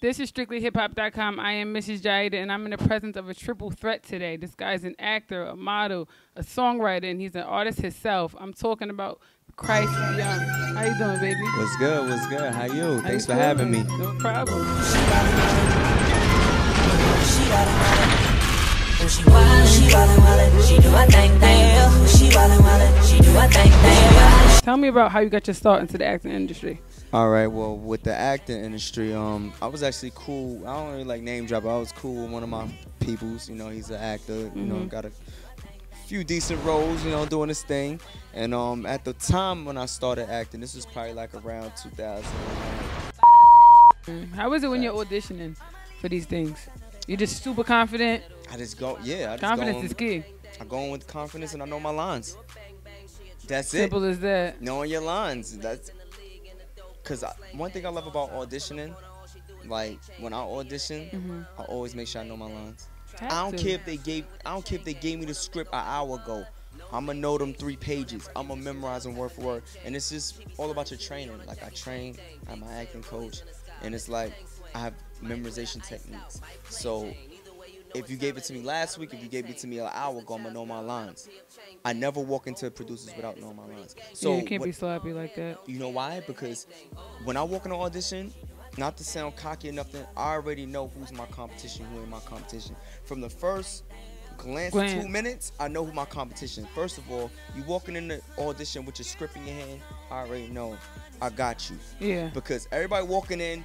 This is strikklyhiphop.com. I am Mrs. Jayyiah, and I'm in the presence of a triple threat today. This guy's an actor, a model, a songwriter, and he's an artist himself. I'm talking about Chryst Young. How you doing, baby? What's good? What's good? How you? How Thanks you for having me. No problem. When she wildin', she wildin', wildin', she do her thing, thing. She wildin', wildin', she do her thing, thing. Tell me about how you got your start into the acting industry. All right. Well, with the acting industry, um, I was actually cool. I don't really like name drop. I was cool with one of my peoples. You know, he's an actor. You know, Mhm. got a few decent roles. You know, doing his thing. And um, at the time when I started acting, this was probably like around 2000. How was it when you're auditioning for these things? You're just super confident. I just go, yeah. I just Confidence go on, is key. I go in with confidence and I know my lines. That's it. Simple as that. knowing your lines. That's because one thing I love about auditioning, like when I audition, Mhm. I always make sure I know my lines. Have I don't to. care if they gave I don't care if they gave me the script an hour ago. I'ma know them three pages. I'ma memorize them word for word. And it's just all about your training. Like I train, I'm my acting coach, and it's like I have memorization techniques. So if you gave it to me last week, if you gave it to me an hour ago, I'ma know my lines. I never walk into producers without knowing my lines. So yeah, you can't what- be sloppy like that. you know why? Because when I walk in an audition, not to sound cocky or nothing, I already know who's my competition, who ain't my competition. From the first glance, Glance. two minutes, I know who my competition. First of all, you walking in the audition with your script in your hand, I already know I got you. Yeah. Because everybody walking in,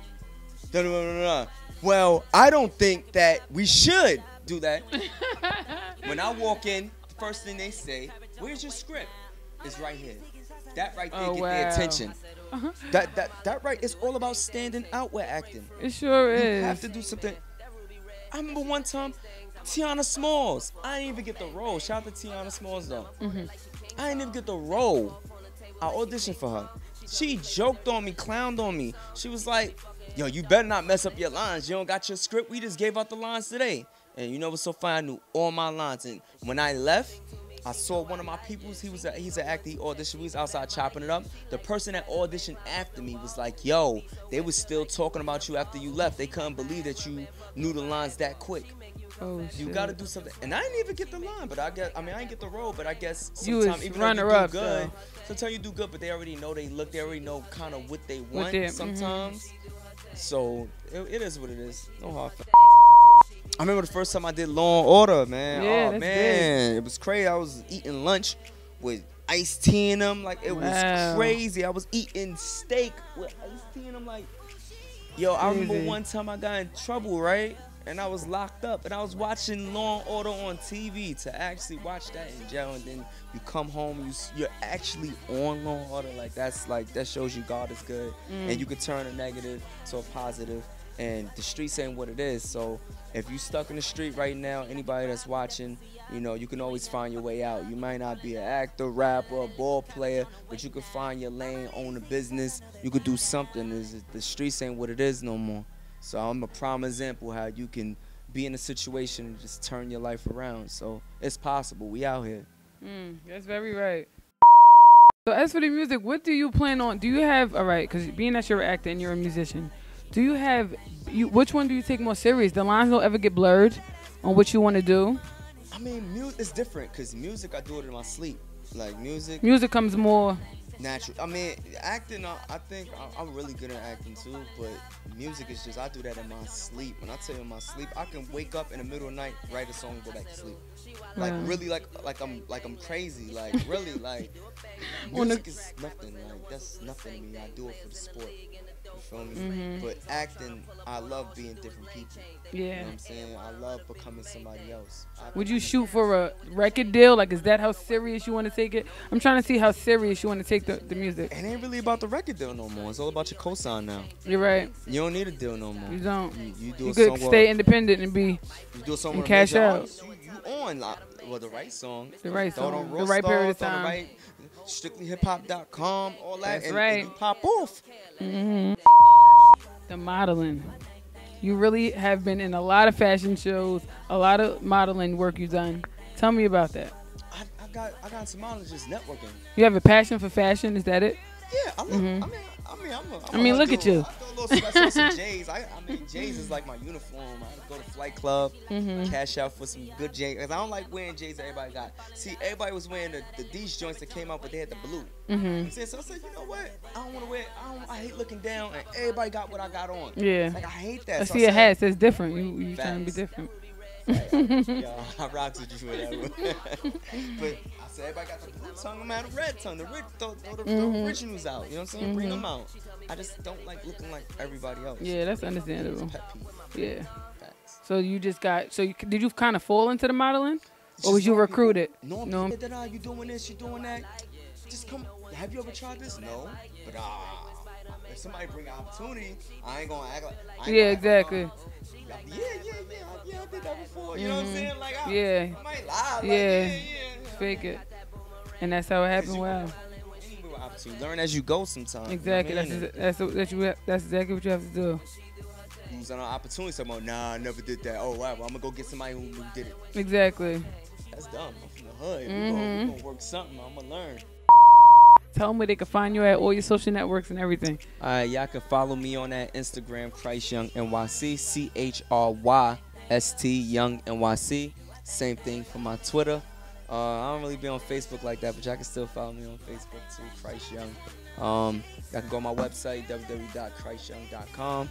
da da da. Well, I don't think that we should do that. when I walk in, the first thing they say, "Where's your script?" It's right here. That right there Oh, get wow. their attention. Uh-huh. That that that right is all about standing out with acting. It sure You is. have to do something. I remember one time, Tiana Smalls. I didn't even get the role. Shout out to Tiana Smalls though. Mhm. I didn't even get the role. I auditioned for her. She joked on me, clowned on me. She was like, "Yo, you better not mess up your lines. You don't got your script. We just gave out the lines today." And you know what's so funny? I knew all my lines. And when I left, I saw one of my peoples. He was a, he's an actor. He auditioned. We was outside chopping it up. The person that auditioned after me was like, "Yo, they was still talking about you after you left. They couldn't believe that you knew the lines that quick. Oh shit. You got to do something." And I didn't even get the line, but I guess I mean I didn't get the role, but I guess sometimes even though you do runner-up, good, though. sometimes you do good, but they already know they look. They already know kind of what they want. their- mhm. So it, it is what it is. No hard. I remember the first time I did Law and Order, man. Yeah, oh man, it was crazy. I was eating lunch with iced tea in them, like it Wow. was crazy. I was eating steak with iced tea in them, like yo. I remember one time I got in trouble, right? And I was locked up, and I was watching Law and Order on TV. To actually watch that in jail, and then you come home, you you're actually on Law and Order. Like that's like that shows you God is good, Mm. and you can turn a negative to a positive. And the streets ain't what it is. So if you stuck in the street right now, anybody that's watching, you know, you can always find your way out. You might not be an actor, rapper, a ball player, but you can find your lane, own a business. You could do something. The streets ain't what it is no more. So I'm a prime example how you can be in a situation and just turn your life around. So it's possible. We out here. Mm, that's very right. So as for the music, what do you plan on? Do you have all right? Because being that you're an actor and you're a musician, do you have you? Which one do you take more serious? The lines don't ever get blurred on what you want to do. I mean, music is different because music I do it in my sleep. Like music, Music comes more. Natural. I mean, acting. I, I think I, I'm really good at acting too, but music is just I do that in my sleep. When I tell you in my sleep, I can wake up in the middle of the night, write a song, and go back to sleep. Like Wow. really, like like I'm like I'm crazy. Like really, like music is nothing. Like that's nothing to me. I do it for the sport. You feel me? Mhm. But acting, I love being different people. You know Yeah. what I'm saying? I love becoming somebody else. I- Would you shoot for a record deal? Like, is that how serious you want to take it? I'm trying to see how serious you want to take the, the music. It ain't really about the record deal no more. It's all about your cosign now. You're right. You don't need a deal no more. You don't. You, you do You a could stay independent and be you do song and cash out. artist, You, you on like, well the right song. The right song. on The right period of Stars, throw time. the right strikklyhiphop.com, all that, That's and, right. and you pop off. hmm the modeling. You really have been in a lot of fashion shows, a lot of modeling work you've done. Tell me about that. I, I got I got some mileage just networking. You have a passion for fashion, is that it? Yeah, I love. Mhm. I mean, I mean, I'm a, I'm I mean, a look at you. I throw a little sweats on some J's. I, I mean, J's is like my uniform. I go to Flight Club, Mm-hmm. cash out for some good J's. Cause I don't like wearing J's that everybody got. See, everybody was wearing the, the these joints that came out, but they had the blue. Mm-hmm. So I said, you know what? I don't want to wear. I don't. I hate looking down, and everybody got what I got on. Yeah. Like I hate that. I So see a said, hat says different. You you trying to be different. Yeah, I rocks with you one. but I said everybody got the blue tongue, I'm out of red tongue. The, ri- throw the, the Mhm. originals out. You know what I'm saying? Bring them out. I just don't like looking like everybody else. Yeah, that's understandable. a pet peeve. Yeah. Facts. So you just got. So you, did you kind of fall into the modeling, or was you normal people. recruited? No, No. you doing this, you doing that. Just come. Have you ever tried this? No. But ah, if somebody bring opportunity, I ain't gonna act like. Yeah, gonna like, exactly. uh, yeah, yeah, yeah, yeah, I- yeah. I did that before. You know what I'm Mhm. saying? Like, I, Yeah. I might lie. Like, Yeah. yeah, yeah. Fake it. And that's how it happened. you- Wow. Opportunity. Learn as you go sometimes. Exactly. You That's know mean? that's that's what you that's exactly what you have to do. Lose an opportunity. Someone, nah, I never did that. Oh, wow. Well, I'm gonna go get somebody who, did it. Exactly. That's dumb. I'm from the hood. We, gonna, Mhm. we gonna work something. I'm gonna learn. Tell them where they can find you at all your social networks and everything. All right, y'all can follow me on that Instagram, Chryst Young NYC, C H R Y S T Young NYC. Same thing for my Twitter. Uh, I don't really be on Facebook like that, but y'all can still follow me on Facebook too, Chryst Young. Um, y'all can go on my website, www.chrystyoung.com.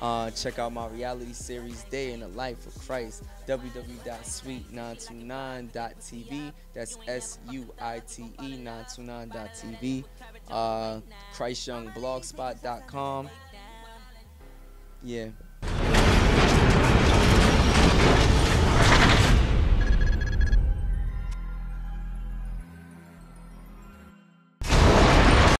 Uh, check out my reality series, Day in the Life of Chryst, www.suite929.tv. That's S U I T E 929.tv. Uh, ChrystYoungBlogspot.com. Yeah,